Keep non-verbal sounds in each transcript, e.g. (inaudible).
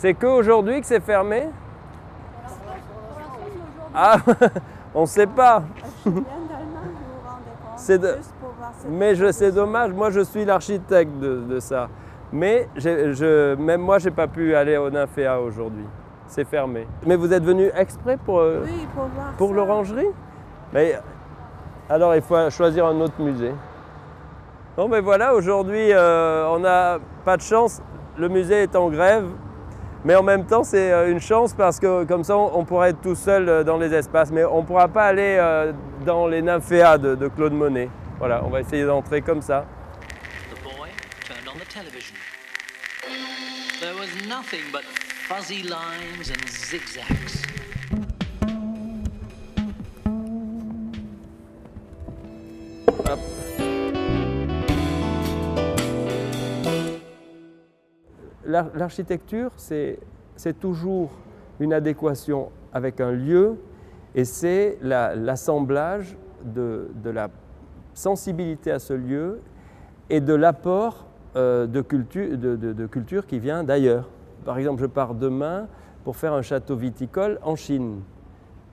C'est qu'aujourd'hui que c'est fermé Ah, (laughs) on ne sait pas. (laughs) C'est de- Juste pour voir cette Mais je- c'est dommage, moi je suis l'architecte de, de ça. Mais je, même moi, je n'ai pas pu aller au Nymphéa aujourd'hui. C'est fermé. Mais vous êtes venu exprès pour, euh, Oui, pour l'orangerie? Mais alors il faut choisir un autre musée. Bon ben voilà, aujourd'hui euh, on n'a pas de chance, le musée est en grève, mais en même temps c'est euh, une chance parce que comme ça on, on pourra être tout seul euh, dans les espaces, mais on ne pourra pas aller euh, dans les nymphéas de, de Claude Monet. Voilà, on va essayer d'entrer comme ça. The boy turned on the television. There was nothing but fuzzy lines and zigzags. Hop. L'architecture, c'est toujours une adéquation avec un lieu et c'est la- l'assemblage de, de la sensibilité à ce lieu et de l'apport euh, de, culture, de, de- de culture qui vient d'ailleurs. Par exemple, je pars demain pour faire un château viticole en Chine.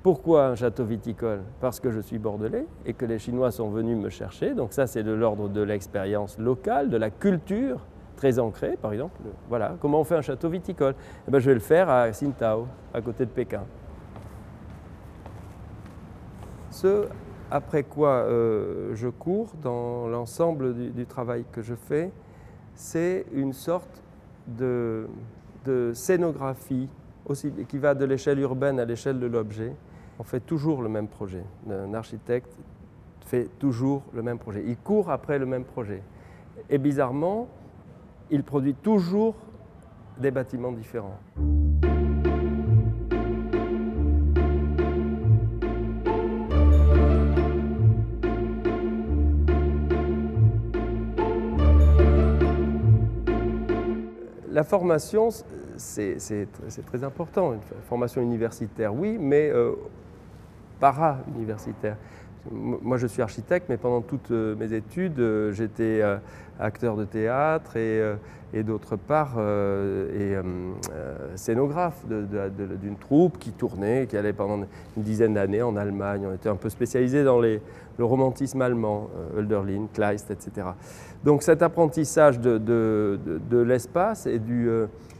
Pourquoi un château viticole? Parce que je suis bordelais et que les Chinois sont venus me chercher. Donc ça, c'est de l'ordre de l'expérience locale, de la culture très ancrée. Par exemple, le- voilà, comment on fait un château viticole? Eh ben, Je vais le faire à Xintao, à côté de Pékin. Ce après quoi euh, je cours dans l'ensemble du, du travail que je fais, c'est une sorte de, de scénographie aussi, qui va de l'échelle urbaine à l'échelle de l'objet. On fait toujours le même projet. Un architecte fait toujours le même projet. Il court après le même projet. Et bizarrement, il produit toujours des bâtiments différents. La formation, c'est c'est tr- c'est très important. Une formation universitaire, oui, mais euh, para-universitaire. Moi, je suis architecte, mais pendant toutes euh, mes études, euh, j'étais euh, acteur de théâtre et, d'autre part scénographe d'une troupe qui tournait, qui allait pendant une dizaine d'années en Allemagne. On était un peu spécialisé dans le romantisme allemand, Hölderlin, Kleist, etc. Donc cet apprentissage de, l'espace et,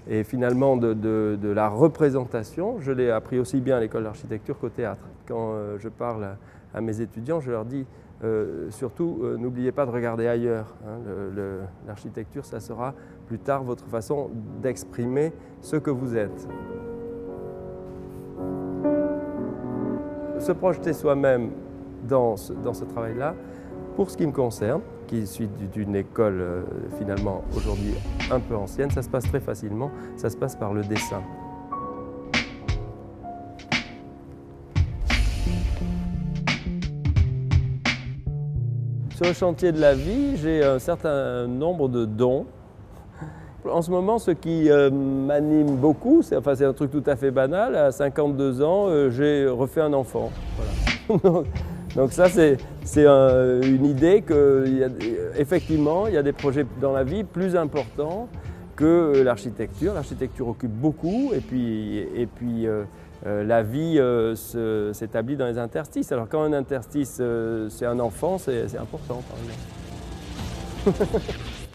et finalement de, la représentation, je l'ai appris aussi bien à l'école d'architecture qu'au théâtre. Quand je parle à, mes étudiants, je leur dis euh, surtout euh, n'oubliez pas de regarder ailleurs. hein. L'architecture, ça sera plus tard votre façon d'exprimer ce que vous êtes. Se projeter soi-même dans ce, dans ce travail-là, pour ce qui me concerne, qui suis du- d'une école euh, finalement aujourd'hui un peu ancienne, ça se passe très facilement, ça se passe par le dessin. Sur le chantier de la vie, j'ai un certain nombre de dons. En ce moment, ce qui euh, m'anime beaucoup, c'est un truc tout à fait banal. À 52 ans, euh, j'ai refait un enfant. (laughs) Donc, ça, c'est c'est un- une idée que, il y a des- effectivement, il y a des projets dans la vie plus importants que l'architecture. L'architecture occupe beaucoup, et puis, et puis euh, euh, la vie euh, s'établit dans les interstices. Alors quand un interstice, euh, c'est un enfant, c'est important. (laughs)